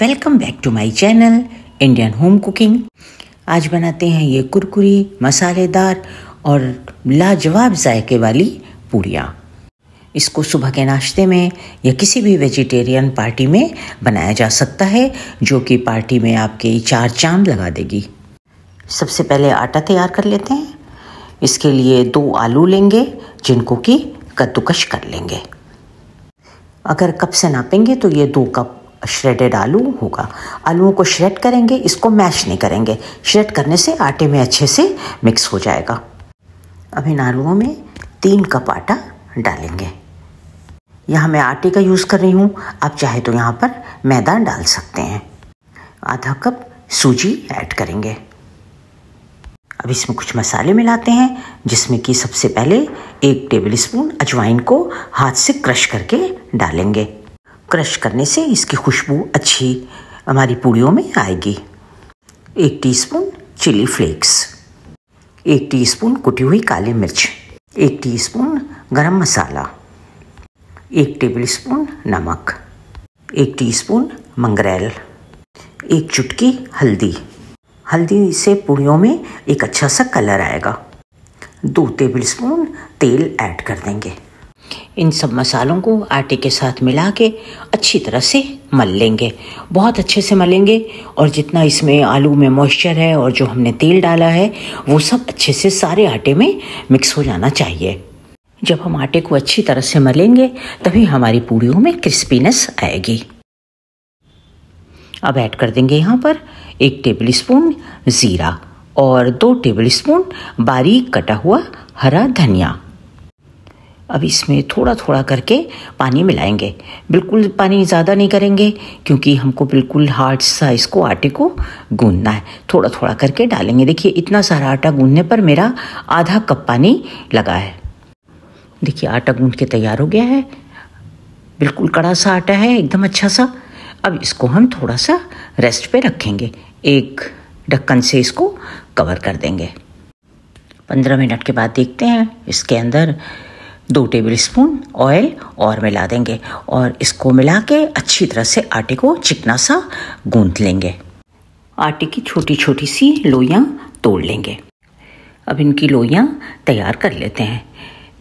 Welcome back to my channel Indian home cooking आज बनाते हैं ये कुरकुरी, मसालेदार और लाजवाब जायके वाली पूड़ियाँ। इसको सुबह के नाश्ते में या किसी भी वेजिटेरियन पार्टी में बनाया जा सकता है, जो कि पार्टी में आपके चार चाँद लगा देगी। सबसे पहले आटा तैयार कर लेते हैं। इसके लिए दो आलू लेंगे, जिनको कि कद्दूकश कर लेंगे। अगर कप से नापेंगे तो ये दो कप श्रेडेड आलू होगा। आलूओं को श्रेड करेंगे, इसको मैश नहीं करेंगे। श्रेड करने से आटे में अच्छे से मिक्स हो जाएगा। अब इन आलूओं में तीन कप आटा डालेंगे। यहाँ मैं आटे का यूज़ कर रही हूँ। आप चाहे तो यहाँ पर मैदा डाल सकते हैं। आधा कप सूजी ऐड करेंगे। अब इसमें कुछ मसाले मिलाते हैं, जिसमें कि सबसे पहले एक टेबल स्पून अजवाइन को हाथ से क्रश करके डालेंगे। क्रश करने से इसकी खुशबू अच्छी हमारी पूड़ियों में आएगी। एक टीस्पून चिली फ्लेक्स, एक टीस्पून कुटी हुई काली मिर्च, एक टीस्पून गरम मसाला, एक टेबल स्पून नमक, एक टीस्पून मंगरेल, एक चुटकी हल्दी। हल्दी से पूड़ियों में एक अच्छा सा कलर आएगा। दो टेबल स्पून तेल ऐड कर देंगे। इन सब मसालों को आटे के साथ मिला के अच्छी तरह से मल लेंगे। बहुत अच्छे से मलेंगे और जितना इसमें आलू में मॉइस्चर है और जो हमने तेल डाला है, वो सब अच्छे से सारे आटे में मिक्स हो जाना चाहिए। जब हम आटे को अच्छी तरह से मलेंगे, तभी हमारी पूड़ियों में क्रिस्पीनेस आएगी। अब ऐड कर देंगे यहाँ पर एक टेबल स्पून ज़ीरा और दो टेबल स्पून बारीक कटा हुआ हरा धनिया। अब इसमें थोड़ा थोड़ा करके पानी मिलाएँगे। बिल्कुल पानी ज़्यादा नहीं करेंगे, क्योंकि हमको बिल्कुल हार्ड सा इसको आटे को गूंदना है। थोड़ा थोड़ा करके डालेंगे। देखिए, इतना सारा आटा गूंदने पर मेरा आधा कप पानी लगा है। देखिए, आटा गूंद के तैयार हो गया है। बिल्कुल कड़ा सा आटा है, एकदम अच्छा सा। अब इसको हम थोड़ा सा रेस्ट पे रखेंगे। एक ढक्कन से इसको कवर कर देंगे। पंद्रह मिनट के बाद देखते हैं इसके अंदर दो टेबल स्पून ऑयल और मिला देंगे और इसको मिला के अच्छी तरह से आटे को चिकना सा गूंथ लेंगे। आटे की छोटी छोटी सी लोइयाँ तोड़ लेंगे। अब इनकी लोइयाँ तैयार कर लेते हैं।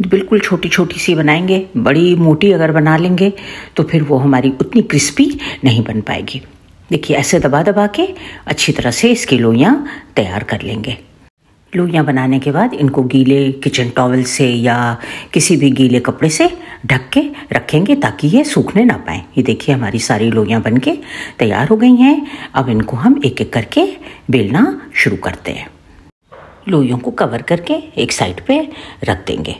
बिल्कुल छोटी छोटी सी बनाएँगे, बड़ी मोटी अगर बना लेंगे तो फिर वो हमारी उतनी क्रिस्पी नहीं बन पाएगी। देखिए, ऐसे दबा दबा के अच्छी तरह से इसकी लोइयाँ तैयार कर लेंगे। लोइयाँ बनाने के बाद इनको गीले किचन टॉवल से या किसी भी गीले कपड़े से ढक के रखेंगे ताकि ये सूखने ना पाए। ये देखिए, हमारी सारी लोइयाँ बन के तैयार हो गई हैं। अब इनको हम एक एक करके बेलना शुरू करते हैं। लोइयों को कवर करके एक साइड पे रख देंगे।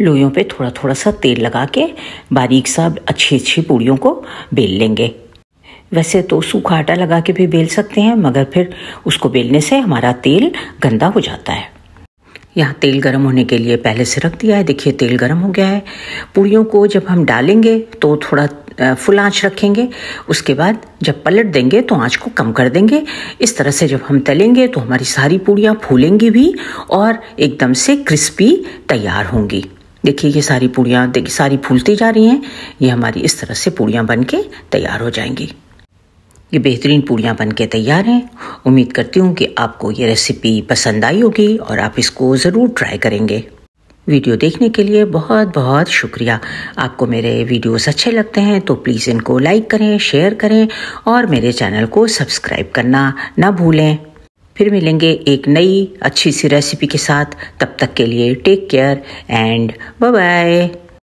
लोइयों पे थोड़ा थोड़ा सा तेल लगा के बारीक सा अच्छी अच्छी पूड़ियों को बेल लेंगे। वैसे तो सूखा आटा लगा के भी बेल सकते हैं, मगर फिर उसको बेलने से हमारा तेल गंदा हो जाता है। यहाँ तेल गर्म होने के लिए पहले से रख दिया है। देखिए, तेल गर्म हो गया है। पूड़ियों को जब हम डालेंगे तो थोड़ा फुल आँच रखेंगे। उसके बाद जब पलट देंगे तो आँच को कम कर देंगे। इस तरह से जब हम तलेंगे तो हमारी सारी पूड़ियाँ फूलेंगी भी और एकदम से क्रिस्पी तैयार होंगी। देखिए, ये सारी पूड़ियाँ, देखिए, सारी फूलती जा रही हैं। ये हमारी इस तरह से पूड़ियाँ बन के तैयार हो जाएँगी। ये बेहतरीन पूड़ियाँ बन के तैयार हैं। उम्मीद करती हूँ कि आपको ये रेसिपी पसंद आई होगी और आप इसको ज़रूर ट्राई करेंगे। वीडियो देखने के लिए बहुत बहुत शुक्रिया। आपको मेरे वीडियोस अच्छे लगते हैं तो प्लीज़ इनको लाइक करें शेयर करें और मेरे चैनल को सब्सक्राइब करना ना भूलें। फिर मिलेंगे एक नई अच्छी सी रेसिपी के साथ। तब तक के लिए take care and bye bye